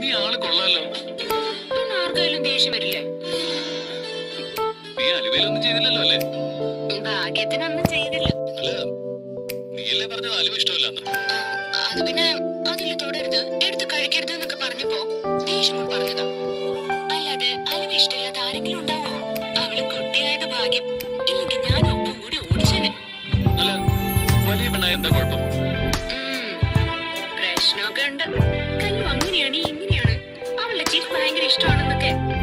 നീ ആൾ കൊള്ളാലോ. ആർക്കായാലും ദേഷ്യം വരില്ലേ? നീ അലുവയിലൊന്നും ചെയ്തില്ലല്ലോ അല്ലേ? ഭാഗ്യത്തിനൊന്നും ചെയ്തില്ല. അല്ല നീയല്ലേ പറഞ്ഞത് അലുവ ഇഷ്ടമല്ല അത് പിന്നെ അതിൽ തൊടരുത് എടുത്ത് കഴിക്കരുത് എന്നൊക്കെ പറഞ്ഞപ്പോ ദേഷ്യം പറഞ്ഞതാ. അല്ലാതെ അലുവ ഇഷ്ടമില്ലാത്ത ആരെങ്കിലും ഉണ്ടാവോ? അവൾ കുട്ടിയായത് ഭാഗ്യം. ഇല്ലെങ്കിൽ ഞാൻ ഒപ്പം കൂടി ഓടിച്ചേനെ. അല്ല വലിയ പെണ്ണായ എന്താ കുഴപ്പം? ഉണ്ട് കല്ലു അങ്ങനെയാണ് ഇങ്ങനെയാണ്. അവളുടെ ചിരി ഭയങ്കര ഇഷ്ടമാണെന്നൊക്കെ.